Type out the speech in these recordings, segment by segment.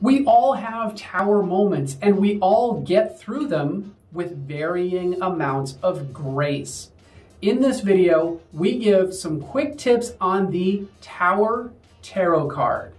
We all have tower moments and we all get through them with varying amounts of grace. In this video, we give some quick tips on the Tower Tarot card.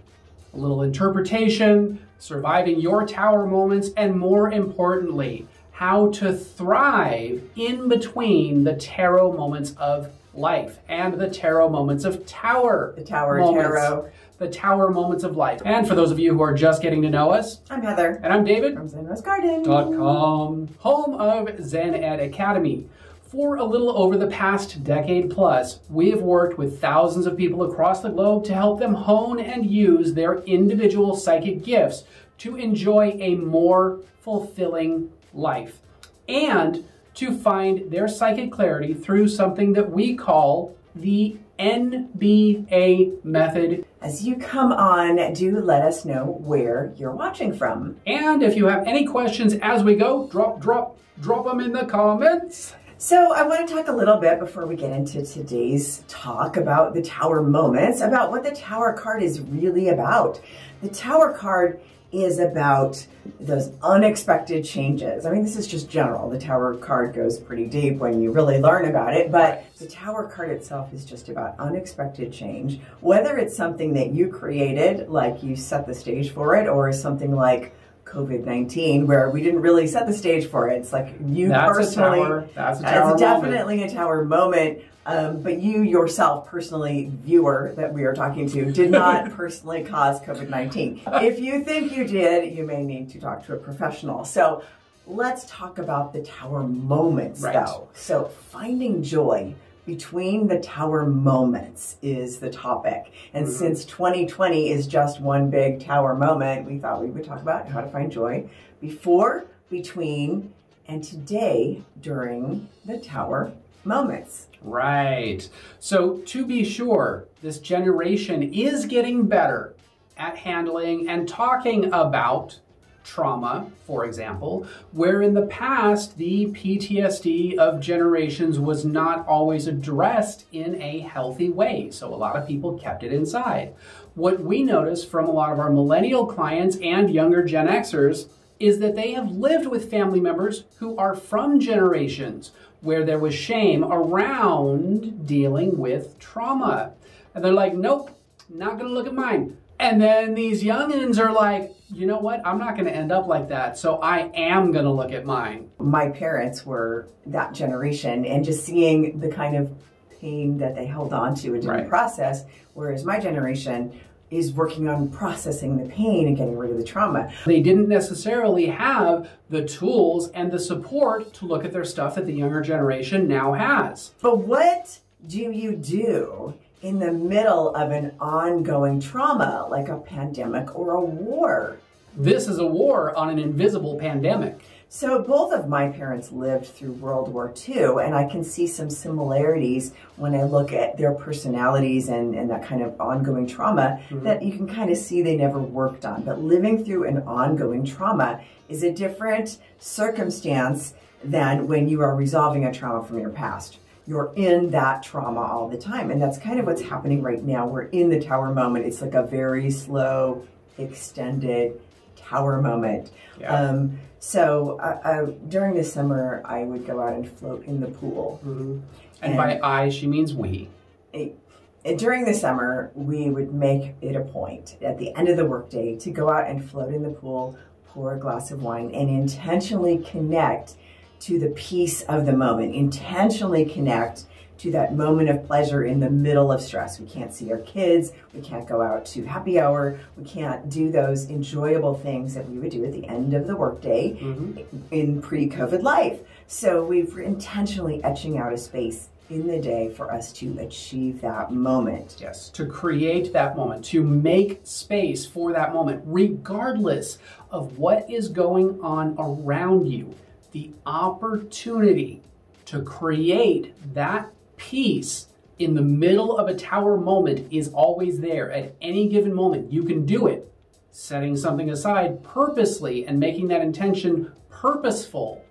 A little interpretation, surviving your tower moments, and more importantly, how to thrive in between the tarot moments of life and the tarot moments of tower. The Tower moments, Tarot. The tower moments of life. And for those of you who are just getting to know us, I'm Heather and I'm David. from Zen Rose Garden. Com, home of Zen Ed Academy. For a little over the past decade plus, we have worked with thousands of people across the globe to help them hone and use their individual psychic gifts to enjoy a more fulfilling life and to find their psychic clarity through something that we call the NBA method. As you come on, do let us know where you're watching from. And if you have any questions as we go, drop, drop, drop them in the comments. So, I want to talk a little bit before we get into today's talk about the Tower moments, about what the Tower card is really about. The Tower card is about those unexpected changes. I mean, this is just general. The Tower card goes pretty deep when you really learn about it, but the Tower card itself is just about unexpected change, whether it's something that you created, like you set the stage for it, or something like COVID 19, where we didn't really set the stage for it. It's like you That's a personally. tower. That's a tower moment. definitely a tower moment. Um, but you yourself, personally, viewer that we are talking to, did not personally cause COVID 19. If you think you did, you may need to talk to a professional. So let's talk about the tower moments, Right. though. So finding joy between the tower moments is the topic. And Mhm. since 2020 is just one big tower moment, we thought we would talk about how to find joy before, between, and today during the tower moments. Right. So, to be sure, this generation is getting better at handling and talking about trauma, for example, where in the past the PTSD of generations was not always addressed in a healthy way. So, a lot of people kept it inside. What we notice from a lot of our millennial clients and younger Gen Xers is that they have lived with family members who are from generations where there was shame around dealing with trauma. And they're like, nope, not gonna look at mine. And then these youngins are like, you know what? I'm not gonna end up like that, so I am gonna look at mine. My parents were that generation, and just seeing the kind of pain that they held on to and didn't Right. process, whereas my generation is working on processing the pain and getting rid of the trauma. They didn't necessarily have the tools and the support to look at their stuff that the younger generation now has. But what do you do in the middle of an ongoing trauma like a pandemic or a war? This is a war on an invisible pandemic. So, both of my parents lived through World War II, and I can see some similarities when I look at their personalities and, and that kind of ongoing trauma mm-hmm. that you can kind of see they never worked on. But living through an ongoing trauma is a different circumstance than when you are resolving a trauma from your past. You're in that trauma all the time, and that's kind of what's happening right now. We're in the tower moment. It's like a very slow, extended tower moment. Yeah. Um, so uh, uh, during the summer, I would go out and float in the pool. Mhm. And by I, she means we. And during the summer, we would make it a point at the end of the workday to go out and float in the pool, pour a glass of wine, and intentionally connect to the peace of the moment. Intentionally connect to that moment of pleasure in the middle of stress. We can't see our kids. We can't go out to happy hour. We can't do those enjoyable things that we would do at the end of the workday Mhm. in pre-COVID life. So we've intentionally etching out a space in the day for us to achieve that moment. Yes, to create that moment, to make space for that moment, regardless of what is going on around you. The opportunity to create that peace in the middle of a tower moment is always there at any given moment. You can do it. Setting something aside purposely and making that intention purposeful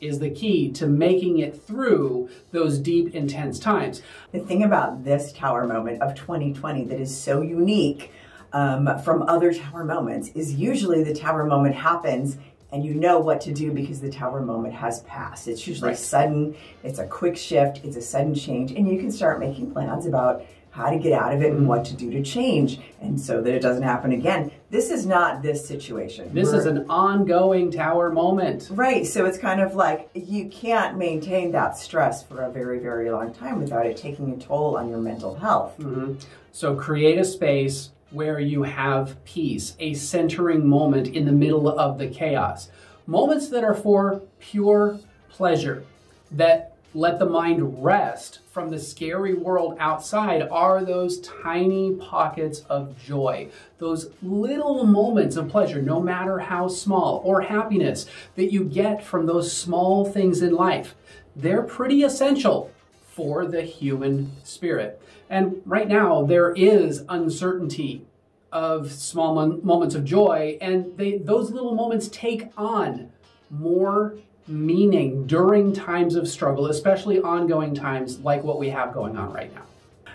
is the key to making it through those deep, intense times. The thing about this tower moment of 2020 that is so unique um, from other tower moments is usually the tower moment happens and you know what to do because the tower moment has passed. It's usually Right. sudden, it's a quick shift, it's a sudden change, and you can start making plans about how to get out of it and what to do to change and so that it doesn't happen again. This is not this situation. This We're- is an ongoing tower moment. Right, so it's kind of like you can't maintain that stress for a very, very long time without it taking a toll on your mental health. Mm-hmm. So create a space where you have peace, a centering moment in the middle of the chaos. Moments that are for pure pleasure, that let the mind rest from the scary world outside are those tiny pockets of joy, those little moments of pleasure, no matter how small, or happiness that you get from those small things in life. They're pretty essential for the human spirit. And right now, there is uncertainty of small mon- moments of joy, and they, those little moments take on more meaning during times of struggle, especially ongoing times like what we have going on right now.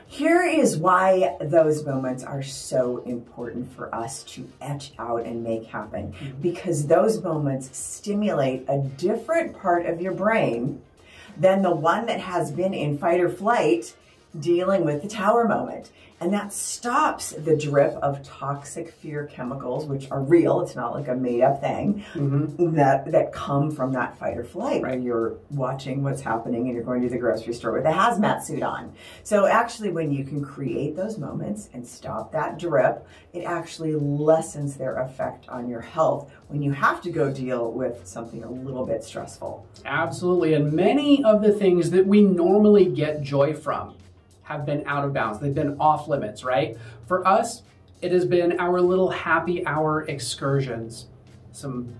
Here is why those moments are so important for us to etch out and make happen. Mm-hmm. Because those moments stimulate a different part of your brain than the one that has been in fight or flight dealing with the tower moment. And that stops the drip of toxic fear chemicals, which are real. It's not like a made up thing mm-hmm. that, that come from that fight or flight where you're watching what's happening and you're going to the grocery store with a hazmat suit on. So actually, when you can create those moments and stop that drip, it actually lessens their effect on your health when you have to go deal with something a little bit stressful. Absolutely. And many of the things that we normally get joy from have been out of bounds. They've been off limits, right? For us, it has been our little happy hour excursions. Some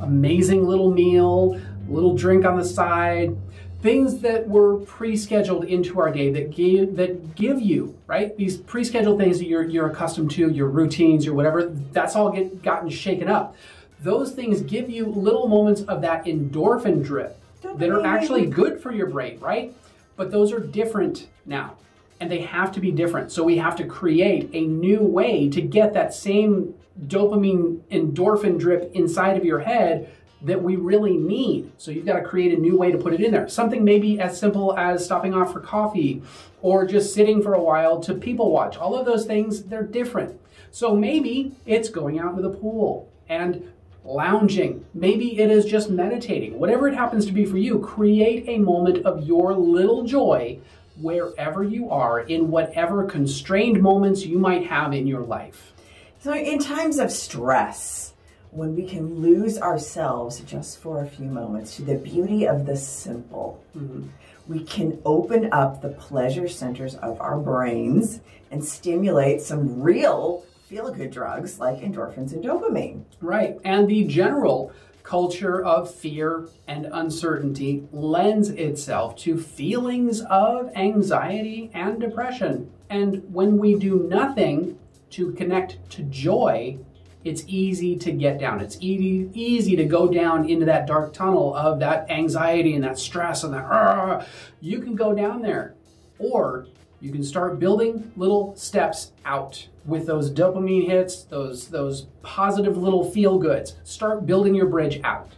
amazing little meal, little drink on the side, things that were pre-scheduled into our day that give that give you, right? These pre-scheduled things that you're you're accustomed to, your routines, your whatever, that's all get gotten shaken up. Those things give you little moments of that endorphin drip that are actually good for your brain, right? But those are different now. And they have to be different. So we have to create a new way to get that same dopamine endorphin drip inside of your head that we really need. So you've got to create a new way to put it in there. Something maybe as simple as stopping off for coffee or just sitting for a while to people watch. All of those things, they're different. So maybe it's going out to the pool and lounging. Maybe it is just meditating. Whatever it happens to be for you, create a moment of your little joy wherever you are in whatever constrained moments you might have in your life. So, in times of stress, when we can lose ourselves just for a few moments to the beauty of the simple, mm-hmm. we can open up the pleasure centers of our brains and stimulate some real feel good drugs like endorphins and dopamine. Right. And the general culture of fear and uncertainty lends itself to feelings of anxiety and depression. And when we do nothing to connect to joy, it's easy to get down. It's easy, easy to go down into that dark tunnel of that anxiety and that stress and that. "Argh." You can go down there. Or you can start building little steps out with those dopamine hits, those those positive little feel goods. Start building your bridge out.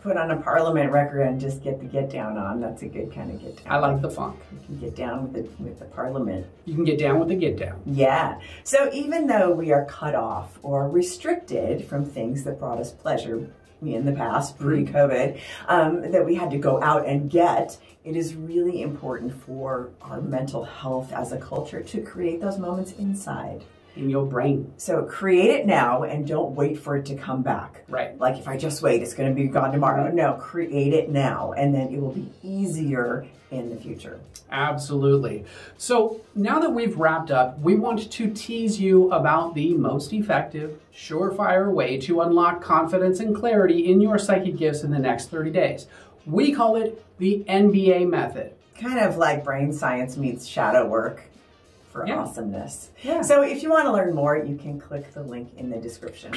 Put on a parliament record and just get the get down on. That's a good kind of get down. I like the funk. You can get down with the, with the parliament. You can get down with the get down. Yeah. So even though we are cut off or restricted from things that brought us pleasure in the past, pre COVID, um, that we had to go out and get, it is really important for our mental health as a culture to create those moments inside. In your brain. So create it now and don't wait for it to come back. Right. Like if I just wait, it's going to be gone tomorrow. No, create it now and then it will be easier in the future. Absolutely. So now that we've wrapped up, we want to tease you about the most effective, surefire way to unlock confidence and clarity in your psychic gifts in the next 30 days. We call it the NBA method. kind of like brain science meets shadow work for Yeah. awesomeness. Yeah. So if you want to learn more, you can click the link in the description.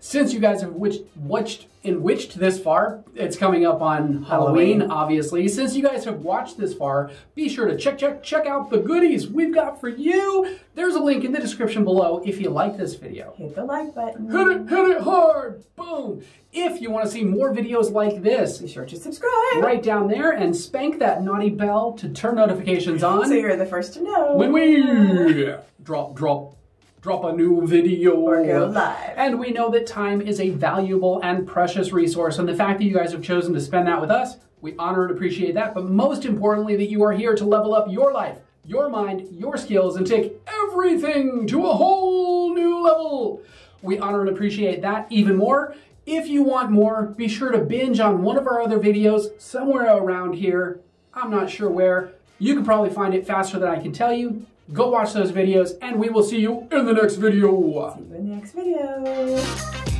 Since you guys have witched, watched and witched this far, it's coming up on Halloween, Halloween. obviously. Since you guys have watched this far, be sure to check, check, check out the goodies we've got for you. There's a link in the description below if you like this video. Hit the like button. Hit it, hit it hard, boom. If you want to see more videos like this, Be sure to subscribe. right down there and spank that naughty bell to turn notifications on So you're the first to know. when we drop, drop, drop a new video Or go live. And we know that time is a valuable and precious resource, and the fact that you guys have chosen to spend that with us, we honor and appreciate that. But most importantly, that you are here to level up your life, your mind, your skills, and take everything to a whole new level. We honor and appreciate that even more. If you want more, be sure to binge on one of our other videos somewhere around here. I'm not sure where. You can probably find it faster than I can tell you. Go watch those videos, and we will see you in the next video. See you in the next video.